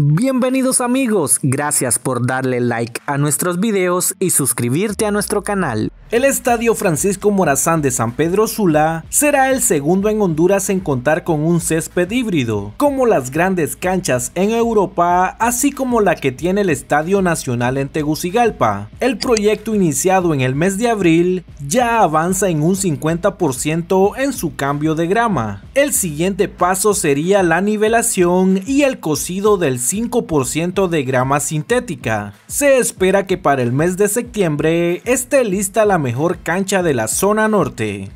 Bienvenidos amigos, gracias por darle like a nuestros videos y suscribirte a nuestro canal. El Estadio Francisco Morazán de San Pedro Sula será el segundo en Honduras en contar con un césped híbrido, como las grandes canchas en Europa, así como la que tiene el Estadio Nacional en Tegucigalpa. El proyecto iniciado en el mes de abril ya avanza en un 50% en su cambio de grama. El siguiente paso sería la nivelación y el cocido del 5% de grama sintética. Se espera que para el mes de septiembre esté lista la mejor cancha de la zona norte.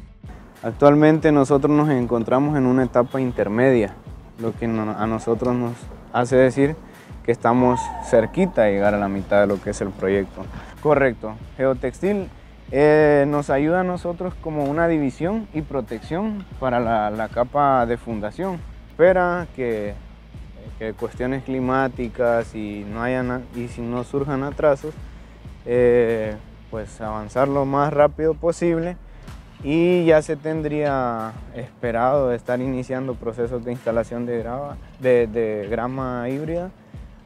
Actualmente nosotros nos encontramos en una etapa intermedia, lo que a nosotros nos hace decir que estamos cerquita de llegar a la mitad de lo que es el proyecto. Correcto, Geotextil eh, nos ayuda a nosotros como una división y protección para la, capa de fundación. Espera que, cuestiones climáticas y, no y si no surjan atrasos, eh, pues avanzar lo más rápido posible y ya se tendría esperado estar iniciando procesos de instalación de, de, grama híbrida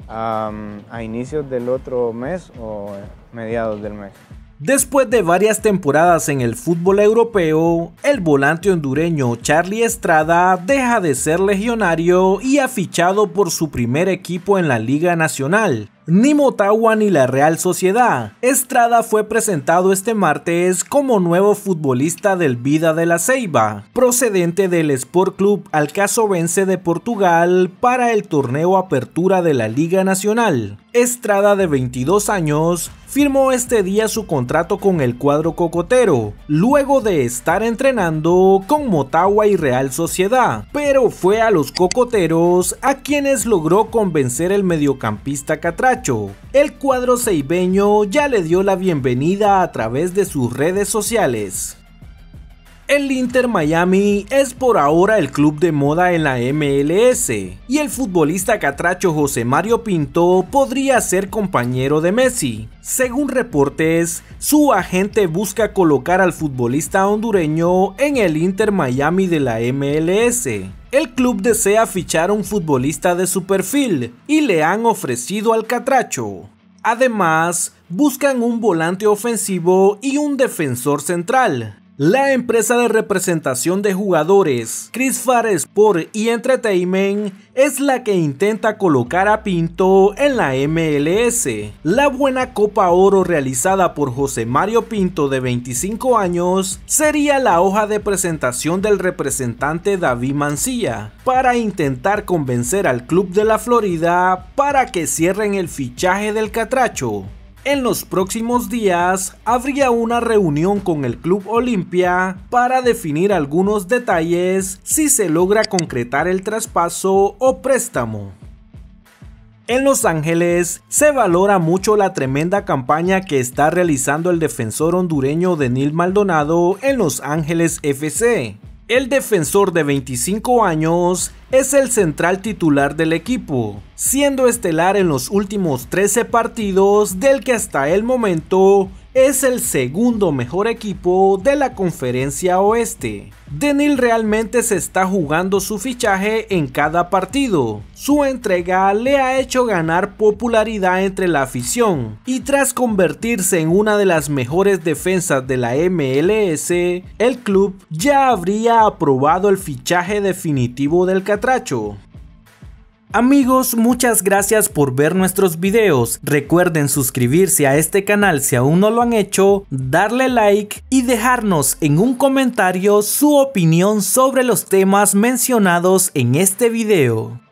a inicios del otro mes o mediados del mes. Después de varias temporadas en el fútbol europeo, el volante hondureño Charlie Estrada deja de ser legionario y ha fichado por su primer equipo en la Liga Nacional, ni Motagua ni la Real Sociedad. Estrada fue presentado este martes como nuevo futbolista del Vida de la Ceiba, procedente del Sport Club Alcazobense de Portugal para el torneo Apertura de la Liga Nacional. Estrada de 22 años firmó este día su contrato con el cuadro cocotero, luego de estar entrenando con Motagua y Real Sociedad, pero fue a los cocoteros a quienes logró convencer el mediocampista Catracho el cuadro ceibeño ya le dio la bienvenida a través de sus redes sociales. El Inter Miami es por ahora el club de moda en la MLS y el futbolista catracho José Mario Pinto podría ser compañero de Messi. Según reportes, su agente busca colocar al futbolista hondureño en el Inter Miami de la MLS. El club desea fichar a un futbolista de su perfil y le han ofrecido al catracho. Además, buscan un volante ofensivo y un defensor central. La empresa de representación de jugadores, Chris Far Sport y Entertainment, es la que intenta colocar a Pinto en la MLS. La buena Copa Oro realizada por José Mario Pinto de 25 años sería la hoja de presentación del representante David Mancilla para intentar convencer al club de la Florida para que cierren el fichaje del Catracho. En los próximos días habría una reunión con el Club Olimpia para definir algunos detalles si se logra concretar el traspaso o préstamo. En Los Ángeles se valora mucho la tremenda campaña que está realizando el defensor hondureño Denil Maldonado en Los Ángeles FC. El defensor de 25 años es el central titular del equipo, siendo estelar en los últimos 13 partidos del que hasta el momento es el segundo mejor equipo de la conferencia oeste. Denil realmente se está jugando su fichaje en cada partido. Su entrega le ha hecho ganar popularidad entre la afición y tras convertirse en una de las mejores defensas de la MLS, el club ya habría aprobado el fichaje definitivo del Catracho. Amigos, muchas gracias por ver nuestros videos. Recuerden suscribirse a este canal si aún no lo han hecho, darle like y dejarnos en un comentario su opinión sobre los temas mencionados en este video.